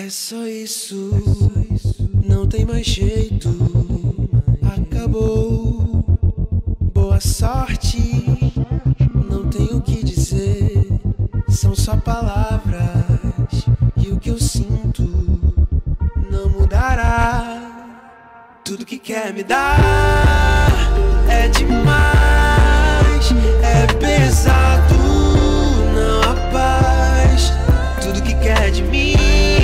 É só isso, não tem mais jeito. Acabou. Boa sorte, não tenho o que dizer. São só palavras e o que eu sinto não mudará. Tudo que quer me dar é demais, é pesado, não há paz. Tudo que quer de mim.